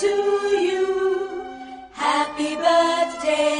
to you. Happy birthday.